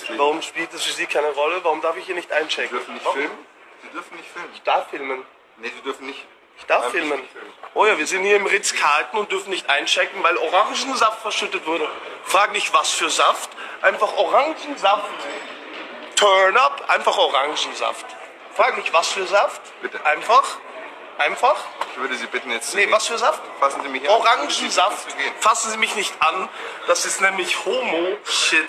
Deswegen. Warum spielt das für Sie keine Rolle? Warum darf ich hier nicht Sie einchecken? dürfen nicht Warum? filmen. Sie dürfen nicht filmen. Ich darf filmen. Nee, Sie dürfen nicht. Ich darf filmen. filmen. Oh ja, wir sind hier im Ritz-Carlton und dürfen nicht einchecken, weil Orangensaft verschüttet wurde. Frag nicht, was für Saft. Einfach Orangensaft. Turn up, einfach Orangensaft. Frag nicht, was für Saft. Bitte. Einfach. Einfach. Ich würde Sie bitten, jetzt zu Nee, gehen. was für Saft? Fassen Sie mich an. Orangensaft. Fassen Sie mich nicht an. Das ist nämlich Homo-Shit.